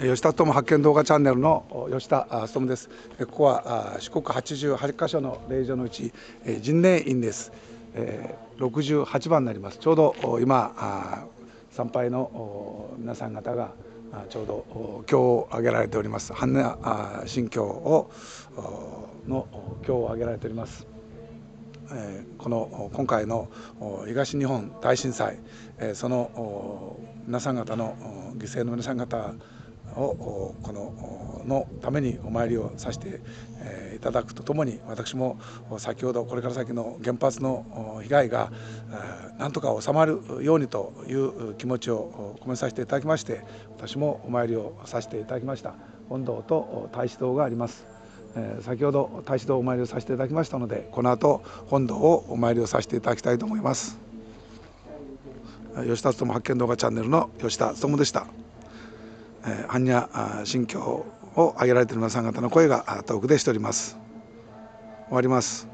吉田友発見動画チャンネルの吉田勉です。ここは四国88カ所の霊場のうち神霊院です。68番になります。ちょうど今参拝の皆さん方がちょうど今日を挙げられております。般若心経をの今日を挙げられております。この今回の東日本大震災その皆さん方の犠牲の皆さん方をこののためにお参りをさせていただくとともに私も先ほどこれから先の原発の被害がなんとか収まるようにという気持ちを込めさせていただきまして私もお参りをさせていただきました。本堂と大師堂があります。先ほど大師堂お参りをさせていただきましたのでこの後本堂をお参りをさせていただきたいと思います。吉田勉発見動画チャンネルの吉田勉でした。般若心経を挙げられている皆さん方の声が遠くでしております。終わります。